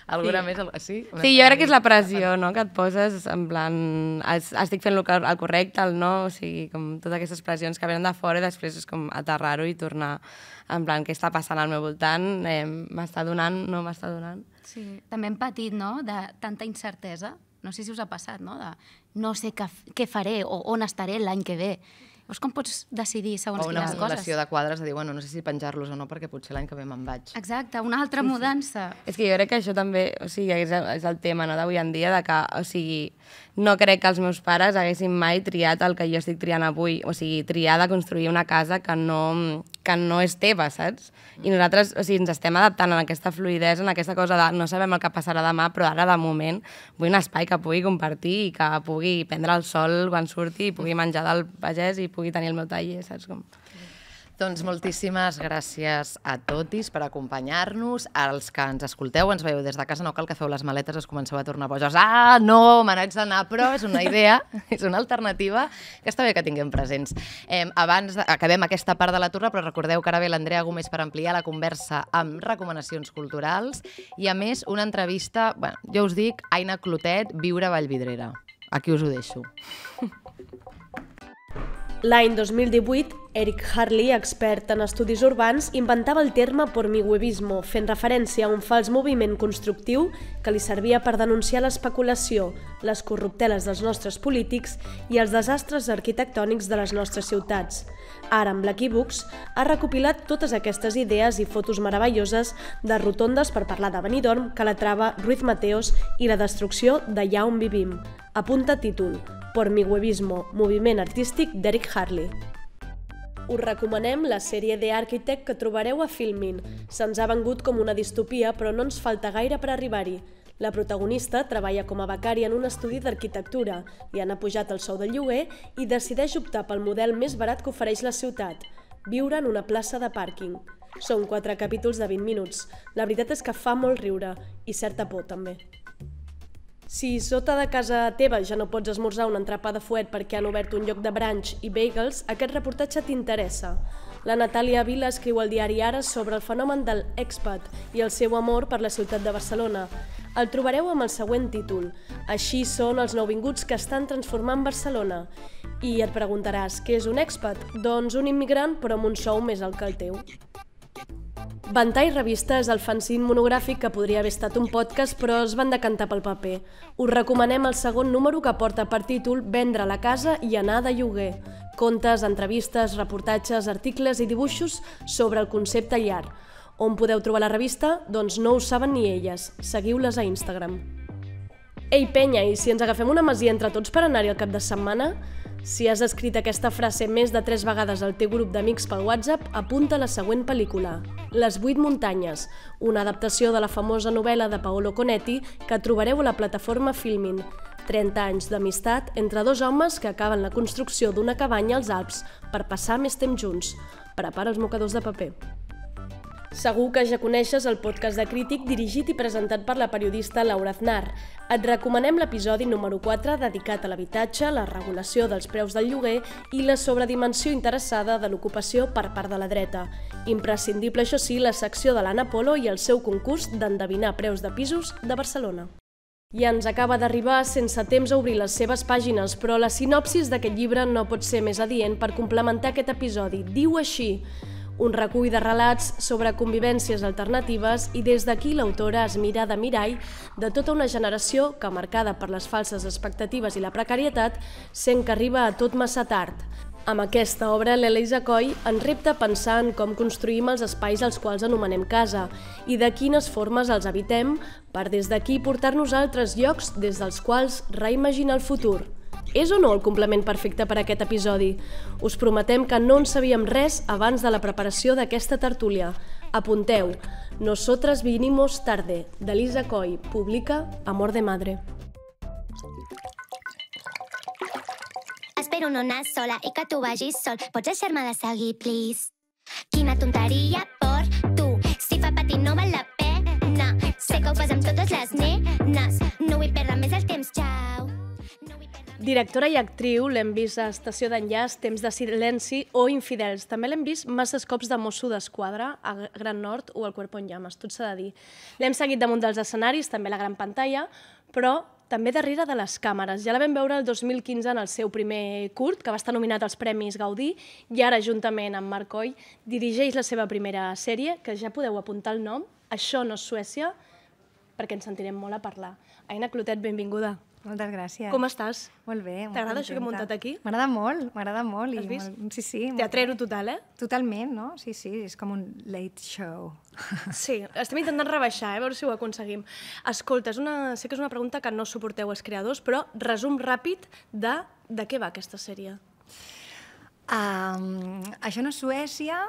Alguna més? al- Sí? Una Sí, jo crec que és la pressió, no?, que et poses, en plan, es- estic fent el, que- el correcte, el no, o sigui, com totes aquestes pressions que venen de fora i després és com aterrar-ho i tornar, en plan, què està passant al meu voltant, eh, m'està donant, no m'està donant. Sí. També hem patit, no?, de tanta incertesa. No sé si us ha passat, no?, de no sé què, què faré o on estaré l'any que ve. Llavors, com pots decidir segons O una quines coses? acumulació de quadres de dir, bueno, no sé si penjar-los o no, perquè potser l'any que ve me'n vaig. Exacte, una altra mudança. És que jo crec que això també, o sigui, és, és el tema no, d'avui en dia, de que, o sigui, no crec que els meus pares haguessin mai triat el que jo estic triant avui, o sigui, triar de construir una casa que no, que no és teva, saps? I nosaltres, o sigui, ens estem adaptant a aquesta fluidesa, en aquesta cosa de no sabem el que passarà demà, però ara, de moment, vull un espai que pugui compartir i que pugui prendre el sol quan surti i pugui menjar del pagès i pugui tenir el meu taller, saps com? Doncs moltíssimes gràcies a totis per acompanyar-nos. Els que ens escolteu, ens veieu des de casa, no cal que feu les maletes, us comenceu a tornar bojos. Ah, no, me n'haig d'anar, però és una idea, és una alternativa que està bé que tinguem presents. Eh, abans, de- acabem aquesta part de la torre, però recordeu que ara ve l'Andrea Gómez per ampliar la conversa amb recomanacions culturals i, a més, una entrevista, bueno, jo us dic, Aina Clotet, Viure a Vallvidrera. Aquí us ho deixo. L'any 2018, Eric Harley, expert en estudis urbans, inventava el terme pormigüevismo, fent referència a un fals moviment constructiu que li servia per denunciar l'especulació, les corrupteles dels nostres polítics i els desastres arquitectònics de les nostres ciutats. Ara, amb Books, ha recopilat totes aquestes idees i fotos meravelloses de rotondes per parlar de Benidorm, Calatrava, Ruiz Mateos i la destrucció d'allà on vivim. Apunta títol, Pormigüevismo, moviment artístic d'Eric Harley. Us recomanem la sèrie The Architect que trobareu a Filmin. Se'ns ha vengut com una distopia, però no ens falta gaire per arribar-hi. La protagonista treballa com a becària en un estudi d'arquitectura, li han apujat el sou del lloguer i decideix optar pel model més barat que ofereix la ciutat, viure en una plaça de pàrquing. Són quatre capítols de 20 minuts. La veritat és que fa molt riure, i certa por també. Si sota de casa teva ja no pots esmorzar un entrepà de fuet perquè han obert un lloc de brunch i bagels, aquest reportatge t'interessa. La Natàlia Vila escriu al diari Ara sobre el fenomen del expat i el seu amor per la ciutat de Barcelona. El trobareu amb el següent títol. Així són els nouvinguts que estan transformant Barcelona. I et preguntaràs, què és un expat? Doncs un immigrant però amb un sou més alt que el teu. Ventall Revista és el fanzine monogràfic que podria haver estat un podcast, però es van decantar pel paper. Us recomanem el segon número que porta per títol Vendre la casa i anar de lloguer. Contes, entrevistes, reportatges, articles i dibuixos sobre el concepte llar. On podeu trobar la revista? Doncs no ho saben ni elles. Seguiu-les a Instagram. Ei, penya, i si ens agafem una masia entre tots per anar-hi al cap de setmana? Si has escrit aquesta frase més de tres vegades al teu grup d'amics pel WhatsApp, apunta la següent pel·lícula, Les vuit muntanyes, una adaptació de la famosa novel·la de Paolo Conetti que trobareu a la plataforma Filmin. 30 anys d'amistat entre dos homes que acaben la construcció d'una cabanya als Alps per passar més temps junts. Prepara els mocadors de paper. Segur que ja coneixes el podcast de Crític dirigit i presentat per la periodista Laura Aznar. Et recomanem l'episodi número 4 dedicat a l'habitatge, la regulació dels preus del lloguer i la sobredimensió interessada de l'ocupació per part de la dreta. Imprescindible, això sí, la secció de l'Anna Polo i el seu concurs d'endevinar preus de pisos de Barcelona. I ens acaba d'arribar sense temps a obrir les seves pàgines, però la sinopsis d'aquest llibre no pot ser més adient per complementar aquest episodi. Diu així un recull de relats sobre convivències alternatives i des d'aquí l'autora es mira de mirall de tota una generació que, marcada per les falses expectatives i la precarietat, sent que arriba a tot massa tard. Amb aquesta obra, l'Elisa Coy ens repta pensar en com construïm els espais als quals anomenem casa i de quines formes els habitem per des d'aquí portar-nos a altres llocs des dels quals reimaginar el futur. És o no el complement perfecte per a aquest episodi? Us prometem que no en sabíem res abans de la preparació d'aquesta tertúlia. Apunteu, Nosotras vinimos tarde, d'Elisa Coy, publica Amor de Madre. Espero no anar sola i que tu vagis sol. Pots deixar-me de seguir, please? Quina tonteria per tu. Si fa patir no val la pena. Sé que ho fas amb totes les nenes. No vull perdre més el temps, xau. Directora i actriu, l'hem vist a Estació d'Enllaç, Temps de Silenci o Infidels. També l'hem vist masses cops de mosso d'esquadra a Gran Nord o al Cuerpo en Llamas, tot s'ha de dir. L'hem seguit damunt dels escenaris, també la gran pantalla, però també darrere de les càmeres. Ja la vam veure el 2015 en el seu primer curt, que va estar nominat als Premis Gaudí, i ara, juntament amb Marc Coy, dirigeix la seva primera sèrie, que ja podeu apuntar el nom, Això no és Suècia, perquè ens sentirem molt a parlar. Aina Clotet, benvinguda. Moltes gràcies. Com estàs? Molt bé. T'agrada això que he muntat aquí? M'agrada molt, m'agrada molt. i Has vist? Molt, sí, sí. Teatrero total, eh? Totalment, no? Sí, sí, és com un late show. Sí, estem intentant rebaixar, eh? a veure si ho aconseguim. Escolta, és una, sé que és una pregunta que no suporteu els creadors, però resum ràpid de, de què va aquesta sèrie. Um, això no és Suècia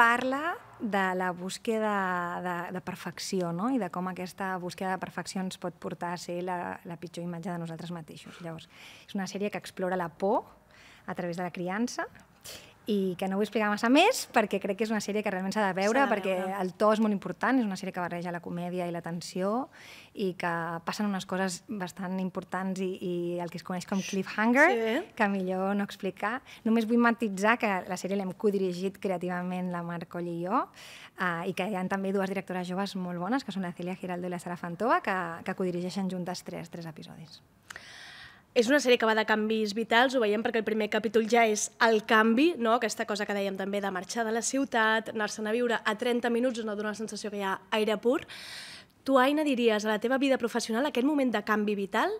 parla de la búsqueda de, de perfecció no? i de com aquesta búsqueda de perfecció ens pot portar a ser la, la pitjor imatge de nosaltres mateixos. Llavors, és una sèrie que explora la por a través de la criança i que no vull explicar massa més perquè crec que és una sèrie que realment s'ha de veure de perquè veure. el to és molt important, és una sèrie que barreja la comèdia i la tensió i que passen unes coses bastant importants i, i el que es coneix com cliffhanger, Sí. que millor no explicar. Només vull matitzar que la sèrie l'hem codirigit creativament la Marc Coll i jo uh, i que hi ha també dues directores joves molt bones, que són la Celia Giraldo i la Sara Fantova, que, que codirigeixen juntes tres, tres episodis. És una sèrie que va de canvis vitals, ho veiem perquè el primer capítol ja és el canvi, no? aquesta cosa que dèiem també de marxar de la ciutat, anar-se'n a viure a 30 minuts, no dona la sensació que hi ha aire pur. Tu, Aina, diries a la teva vida professional aquest moment de canvi vital,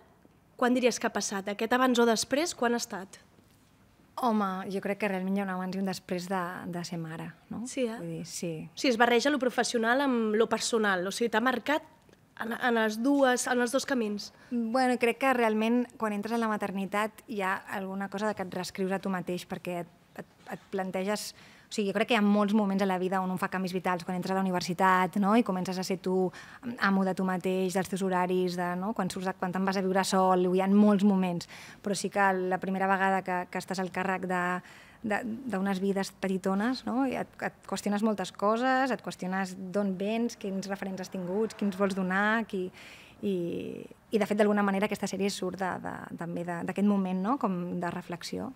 quan diries que ha passat? Aquest abans o després, quan ha estat? Home, jo crec que realment hi ha un abans i un després de, de ser mare, no? Sí, eh? Vull dir, sí. Sigui, es barreja lo professional amb lo personal, o sigui, t'ha marcat en, en, les dues, en els dos camins. Bueno, crec que realment quan entres en la maternitat hi ha alguna cosa que et reescrius a tu mateix perquè et, et, et planteges... O sigui, jo crec que hi ha molts moments a la vida on un fa canvis vitals, quan entres a la universitat no? i comences a ser tu amo de tu mateix, dels teus horaris, de, no? quan, surts, quan te'n vas a viure sol, hi ha molts moments. Però sí que la primera vegada que, que estàs al càrrec de- d'unes vides petitones, no? I et, et qüestiones moltes coses, et qüestiones d'on vens, quins referents has tingut, quins vols donar, qui, i, i de fet d'alguna manera aquesta sèrie surt de, de, també d'aquest moment no? com de reflexió.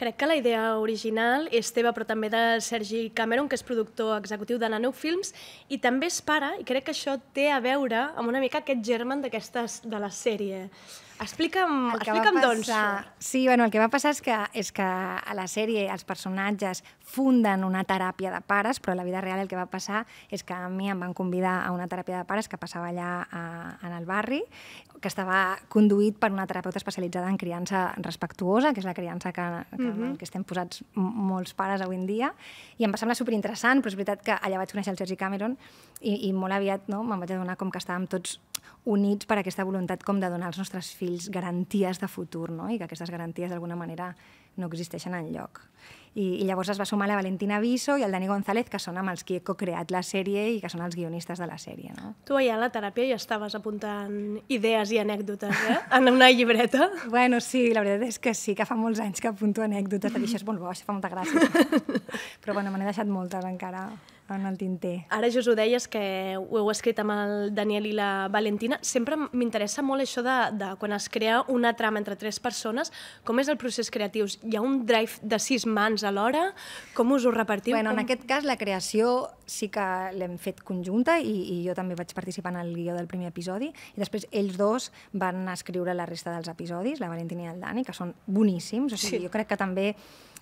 Crec que la idea original és teva, però també de Sergi Cameron, que és productor executiu de Nanook Films, i també és pare, i crec que això té a veure amb una mica aquest germen d'aquestes de la sèrie. Explica'm, explica'm doncs. passar- Sí, bueno, el que va passar és que, és que a la sèrie els personatges funden una teràpia de pares, però a la vida real el que va passar és que a mi em van convidar a una teràpia de pares que passava allà a, en el barri, que estava conduït per una terapeuta especialitzada en criança respectuosa, que és la criança que, que, mm -hmm. que estem posats molts pares avui en dia, i em va semblar superinteressant, però és veritat que allà vaig conèixer el Sergi Cameron i, i molt aviat no, me'n vaig adonar com que estàvem tots units per aquesta voluntat com de donar als nostres fills garanties de futur, no? i que aquestes garanties d'alguna manera no existeixen en lloc. I, I llavors es va sumar la Valentina Viso i el Dani González, que són amb els qui he co-creat la sèrie i que són els guionistes de la sèrie. No? Tu allà a la teràpia ja estaves apuntant idees i anècdotes, eh? En una llibreta. Bueno, sí, la veritat és que sí, que fa molts anys que apunto anècdotes, de dir, això és molt bo, això fa molta gràcia. Però bueno, me n'he deixat moltes encara. En el tinter. Ara just ho deies, que ho heu escrit amb el Daniel i la Valentina. Sempre m'interessa molt això de, de quan es crea una trama entre tres persones, com és el procés creatiu? Hi ha un drive de sis mans alhora? Com us ho repartiu? Bueno, com... en aquest cas la creació sí que l'hem fet conjunta i, i jo també vaig participar en el guió del primer episodi i després ells dos van escriure la resta dels episodis, la Valentina i el Dani, que són boníssims. O sigui, Sí. jo crec que també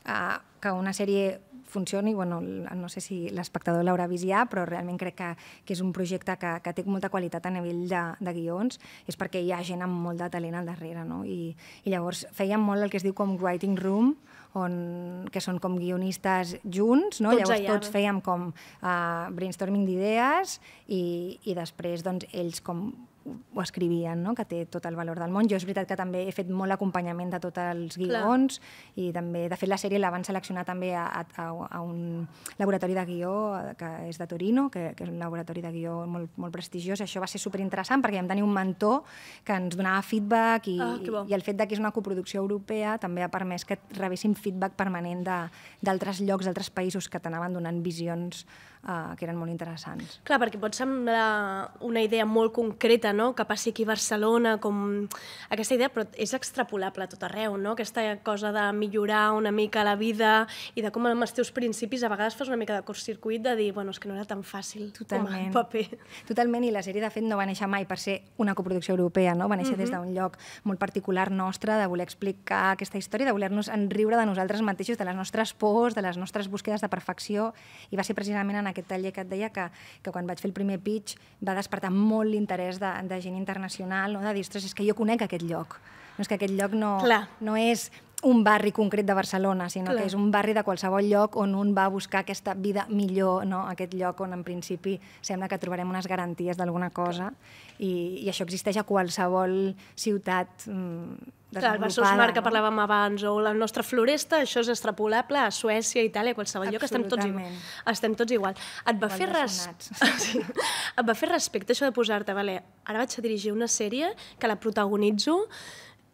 uh, que una sèrie funcioni, bueno, no sé si l'espectador l'haurà vist ja, però realment crec que, que és un projecte que, que té molta qualitat a nivell de, de guions, és perquè hi ha gent amb molt de talent al darrere, no? I, i llavors fèiem molt el que es diu com writing room, on, que són com guionistes junts, no? Tots llavors allà, tots fèiem com uh, brainstorming d'idees i, i després doncs, ells com ho escrivien, no? que té tot el valor del món. Jo és veritat que també he fet molt acompanyament de tots els Clar. guions i també, de fet, la sèrie la van seleccionar també a, a, a un laboratori de guió eh, que és de Torino, que, que és un laboratori de guió molt, molt prestigiós. Això va ser superinteressant perquè vam tenir un mentor que ens donava feedback i, Ah, que bo. i el fet de que és una coproducció europea també ha permès que rebéssim feedback permanent de- d'altres llocs, d'altres països que t'anaven donant visions uh, que eren molt interessants. Clar, perquè pot semblar una idea molt concreta, no?, que passi aquí a Barcelona, com aquesta idea, però és extrapolable a tot arreu, no?, aquesta cosa de millorar una mica la vida i de com amb els teus principis a vegades fas una mica de curtcircuit de dir, bueno, és que no era tan fàcil Totalment. com a paper. Totalment, i la sèrie, de fet, no va néixer mai per ser una coproducció europea, no? va néixer des d'un lloc molt particular nostre, de voler explicar aquesta història, de voler-nos enriure de nosaltres mateixos, de les nostres pors, de les nostres búsquedes de perfecció, i va ser precisament en aquest taller que et deia que, que quan vaig fer el primer pitch va despertar molt l'interès de, de gent internacional, no? de dir, ostres, és que jo conec aquest lloc, no és que aquest lloc no, Clar. no és un barri concret de Barcelona, sinó Clar. que és un barri de qualsevol lloc on un va a buscar aquesta vida millor, no? aquest lloc on en principi sembla que trobarem unes garanties d'alguna cosa i, i això existeix a qualsevol ciutat mm, Clar, el Versus Mar que parlàvem abans, o la nostra floresta, això és extrapolable a Suècia, Itàlia, a qualsevol lloc, estem tots, igual. Estem tots igual. Et va, Igual fer res... sonats. sí. Et va fer respecte això de posar-te, vale, ara vaig a dirigir una sèrie que la protagonitzo,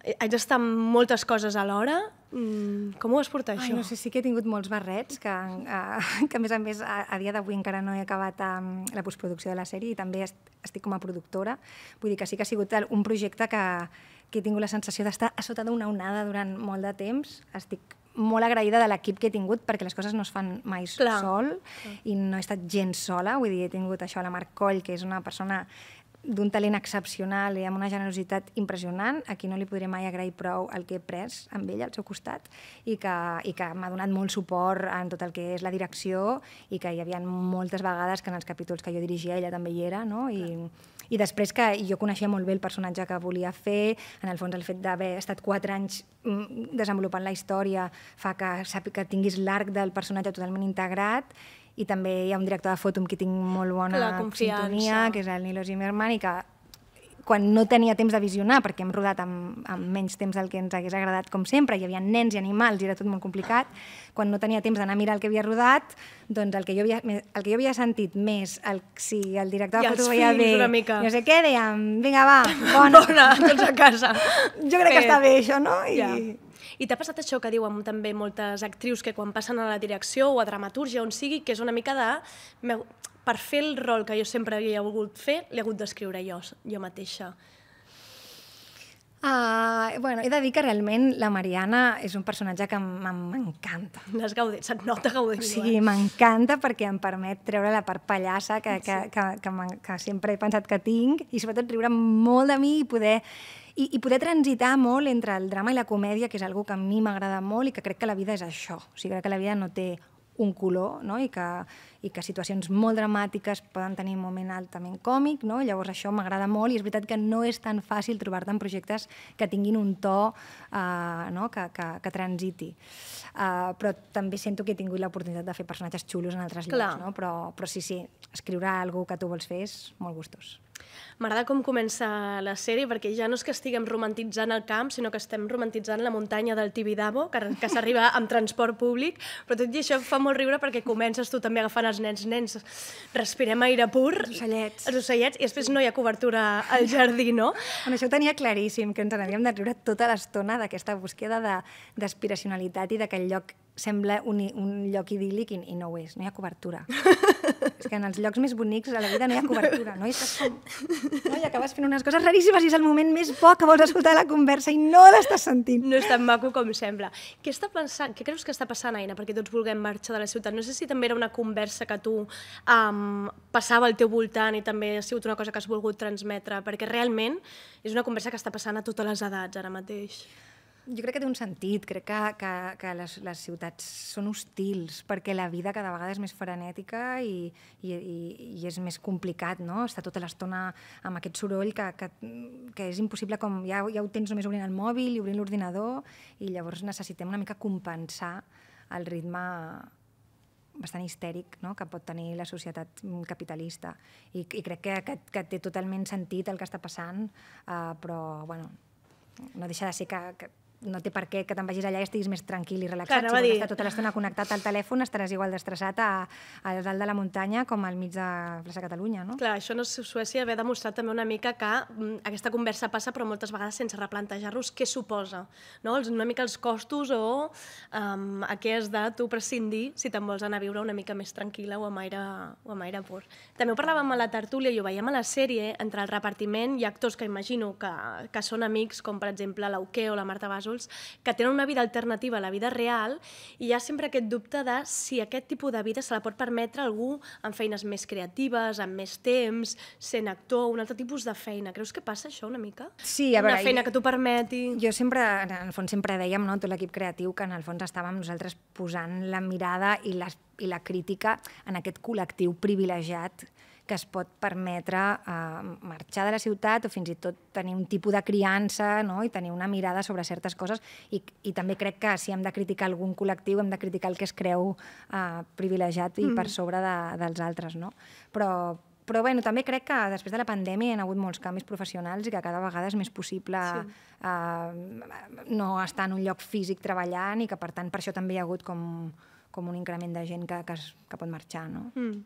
haig d'estar amb moltes coses alhora, mm, com ho vas portar, Ai, això? no sé, sí que he tingut molts barrets, que, uh, que a més a més a, a dia d'avui encara no he acabat um, la postproducció de la sèrie i també est estic com a productora. Vull dir que sí que ha sigut un projecte que, que he tingut la sensació d'estar a sota d'una onada durant molt de temps. Estic molt agraïda de l'equip que he tingut perquè les coses no es fan mai Clar. sol i no he estat gens sola, vull dir, he tingut això la Marc Coll, que és una persona d'un talent excepcional i amb una generositat impressionant, a qui no li podré mai agrair prou el que he pres amb ell al seu costat i que, i que m'ha donat molt suport en tot el que és la direcció i que hi havia moltes vegades que en els capítols que jo dirigia ella també hi era, no? I, i després que jo coneixia molt bé el personatge que volia fer, en el fons el fet d'haver estat quatre anys mm, desenvolupant la història fa que sàpiga que tinguis l'arc del personatge totalment integrat i també hi ha un director de foto amb qui tinc molt bona sintonia, que és el Nilo Zimmerman, i que quan no tenia temps de visionar, perquè hem rodat amb, amb menys temps del que ens hagués agradat com sempre, hi havia nens i animals i era tot molt complicat, quan no tenia temps d'anar a mirar el que havia rodat, doncs el que jo havia, el que jo havia sentit més, el, si el director de foto veia bé, no sé què, dèiem, vinga va, bona. Bona, tots a casa. Jo crec que Fet. està bé això, no? I... Ja. I t'ha passat això que diuen també moltes actrius que quan passen a la direcció o a dramatúrgia on sigui, que és una mica de... "Meu, Per fer el rol que jo sempre havia volgut fer, l'he hagut d'escriure jo, jo mateixa. Uh, bueno, he de dir que realment la Mariana és un personatge que m'encanta. N'has gaudit, se't nota gaudir O sigui, m'encanta perquè em permet treure la part pallassa que, que, que, que, m'en- que sempre he pensat que tinc i sobretot riure molt de mi i poder, i, i poder transitar molt entre el drama i la comèdia, que és algo que a mi m'agrada molt i que crec que la vida és això. O sigui, crec que la vida no té un color no? I, que, i que situacions molt dramàtiques poden tenir un moment altament còmic, no? llavors això m'agrada molt i és veritat que no és tan fàcil trobar-te en projectes que tinguin un to uh, no? que, que, que transiti. Uh, però també sento que he tingut l'oportunitat de fer personatges xulos en altres Clar. llocs, no? però, però sí, sí, escriure alguna que tu vols fer és molt gustós. M'agrada com comença la sèrie perquè ja no és que estiguem romantitzant el camp, sinó que estem romantitzant la muntanya del Tibidabo, que, que s'arriba amb transport públic, però tot i això fa molt riure perquè comences tu també agafant els nens, nens, respirem aire pur, els ocellets. els ocellets i després no hi ha cobertura al jardí, no? Bueno, això ho tenia claríssim, que ens n'havíem de riure tota l'estona d'aquesta búsqueda de- d'aspiracionalitat i de que el lloc sembla un, un lloc idíl·lic i, i no ho és, no hi ha cobertura. és que en els llocs més bonics a la vida no hi ha cobertura, no? I estàs com... No? I acabes fent unes coses raríssimes i és el moment més bo que vols escoltar la conversa i no l'estàs sentint. No és tan maco com sembla. Què està pensant, què creus que està passant, Aina, perquè tots vulguem marxar de la ciutat? No sé si també era una conversa que tu um, passava al teu voltant i també ha sigut una cosa que has volgut transmetre, perquè realment és una conversa que està passant a totes les edats ara mateix. Jo crec que té un sentit, crec que, que, que les, les ciutats són hostils perquè la vida cada vegada és més frenètica i, i, i, i és més complicat, no? Estar tota l'estona amb aquest soroll que, que, que és impossible, com ja, ja ho tens només obrint el mòbil i obrint l'ordinador i llavors necessitem una mica compensar el ritme bastant histèric no? que pot tenir la societat capitalista. I, i crec que, que, que té totalment sentit el que està passant, uh, però bueno, no deixa de ser que, que no té per què que te'n vagis allà i estiguis més tranquil i relaxat. Clar, si vols dir- estar tota l'estona connectat al telèfon estaràs igual d'estressat a, a dalt de la muntanya com al mig de plaça Catalunya, no? Clar, això no és Suècia haver demostrat també una mica que mm, aquesta conversa passa però moltes vegades sense replantejar-nos què suposa, no? Una mica els costos o um, a què has de tu prescindir si te'n vols anar a viure una mica més tranquil·la o amb aire, o amb aire pur. També ho parlàvem a la tertúlia i ho veiem a la sèrie, entre el repartiment i actors que imagino que, que són amics, com per exemple l'Auqué o la Marta Bàsols, que tenen una vida alternativa a la vida real i hi ha sempre aquest dubte de si aquest tipus de vida se la pot permetre algú amb feines més creatives, amb més temps, sent actor, un altre tipus de feina. Creus que passa això una mica? Sí, a veure, Una feina que t'ho permeti... Jo sempre, en el fons sempre dèiem, no, tot l'equip creatiu, que en el fons estàvem nosaltres posant la mirada i la, i la crítica en aquest col·lectiu privilegiat que es pot permetre eh, marxar de la ciutat o fins i tot tenir un tipus de criança no? i tenir una mirada sobre certes coses i, i també crec que si hem de criticar algun col·lectiu hem de criticar el que es creu eh, privilegiat i mm. per sobre de, dels altres. No? Però, però bueno, també crec que després de la pandèmia hi ha hagut molts canvis professionals i que cada vegada és més possible sí. uh, no estar en un lloc físic treballant i que per tant per això també hi ha hagut com, com un increment de gent que, que, es, que pot marxar. No? Mm.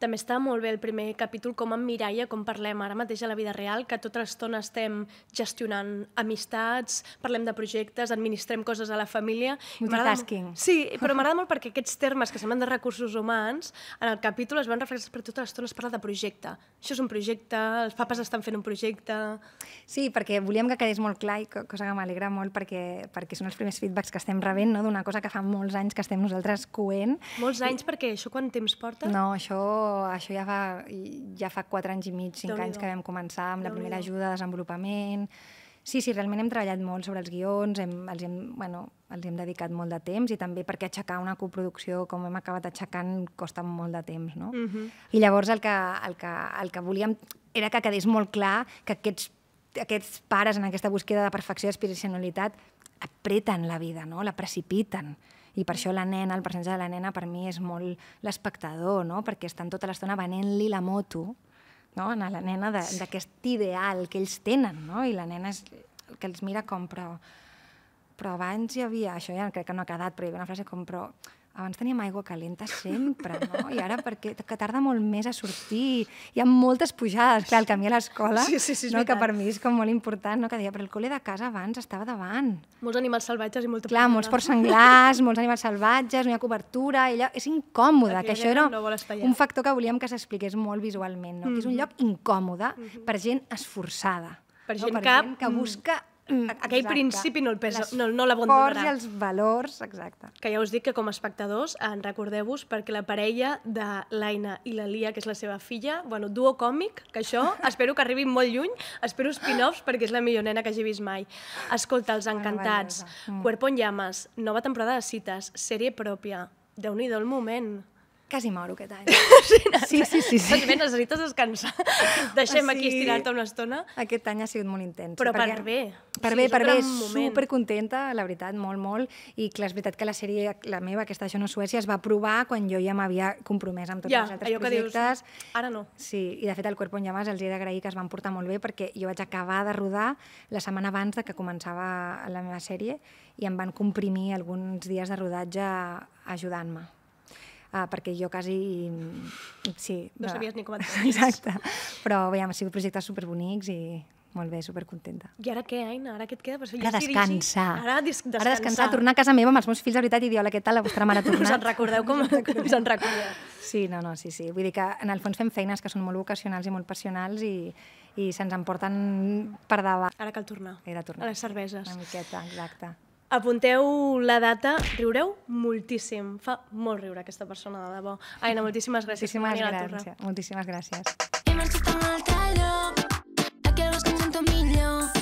També està molt bé el primer capítol, com en Mireia, com parlem ara mateix a la vida real, que tota l'estona estem gestionant amistats, parlem de projectes, administrem coses a la família. I Multitasking. Sí, però m'agrada molt perquè aquests termes que semblen de recursos humans, en el capítol es van reflexar per tota l'estona es parla de projecte. Això és un projecte, els papes estan fent un projecte... Sí, perquè volíem que quedés molt clar i co- cosa que m'alegra molt perquè, perquè són els primers feedbacks que estem rebent no? d'una cosa que fa molts anys que estem nosaltres coent. Molts anys, perquè això quant temps porta? No, això, això ja, fa, ja fa 4 anys i mig, 5 anys que vam començar amb la primera ajuda de desenvolupament. Sí, sí, realment hem treballat molt sobre els guions, hem, els, hem, bueno, els hem dedicat molt de temps i també perquè aixecar una coproducció com hem acabat aixecant costa molt de temps, no? Mm -hmm. I llavors el que, el, que, el que volíem era que quedés molt clar que aquests, aquests pares en aquesta búsqueda de perfecció i aspiracionalitat apreten la vida, no? la precipiten. I per això la nena, el personatge de la nena, per mi és molt l'espectador, no? perquè estan tota l'estona venent-li la moto no? a la nena d'aquest ideal que ells tenen, no? i la nena és el que els mira com, però, però abans hi havia, això ja crec que no ha quedat, però hi havia una frase com, però abans teníem aigua calenta sempre, no? I ara perquè que tarda molt més a sortir. Hi ha moltes pujades, clar, el camí a l'escola, Sí, sí, sí, és no? que per mi és com molt important, no? que deia, però el col·le de casa abans estava davant. Molts animals salvatges i molta Clar, molts porcs senglars, molts animals salvatges, no hi ha cobertura, ella... és incòmode, Aquella que això era no un factor que volíem que s'expliqués molt visualment, no? que és un lloc incòmode per gent esforçada. Per no? gent per que, gent que mm, aquell principi no el pesa- les no- no l'abandonarà. i els valors, exacte. que ja us dic que com a espectadors en recordeu-vos perquè la parella de l'Aina i la Lia, que és la seva filla, bueno, duo còmic, que això espero que arribi molt lluny, espero spin-offs perquè és la millor nena que hagi vist mai. Escolta, Els Encantats. Mm. Cuerpo en llamas, nova temporada de cites, sèrie pròpia, déu nhi el moment. Quasi moro aquest any. Sí, sí, sí. sí. Doncs bé, necessites descansar. Deixem Ah, aquí sí. estirar-te una estona. Aquest any ha sigut molt intens. Però per bé. Per O bé, per bé, gran moment. supercontenta, la veritat, molt, molt. I clar, és veritat que la sèrie, la meva, aquesta Això no Suècia, es va aprovar quan jo ja m'havia compromès amb tots Ja, els altres allò que dius, projectes. ara no. Sí, i de fet el Cuerpo en Llamas els he d'agrair que es van portar molt bé perquè jo vaig acabar de rodar la setmana abans de que començava la meva sèrie i em van comprimir alguns dies de rodatge ajudant-me. Uh, perquè jo quasi... Sí. No de- sabies ni com et Exacte. Però bé, han sigut projectes superbonics i molt bé, supercontenta. I ara què, Aina? Ara què et queda? Pues Ara descansar. Ara dis descansar. Ara descansar, tornar a casa meva amb els meus fills, de veritat, i dir, hola, què tal, la vostra mare ha Us en tornat? recordeu com us en recordeu? Sí, no, no, sí, sí. Vull dir que en el fons fem feines que són molt vocacionals i molt passionals i, i se'ns emporten per davant. Ara cal tornar. He de tornar. A les cerveses. Una miqueta, exacte. Apunteu la data, riureu moltíssim. Fa molt riure aquesta persona, de debò. Aina, moltíssimes gràcies Moltíssimes gràcies. Moltíssimes gràcies. He marxat a un altre lloc, aquí el bosc em sento millor.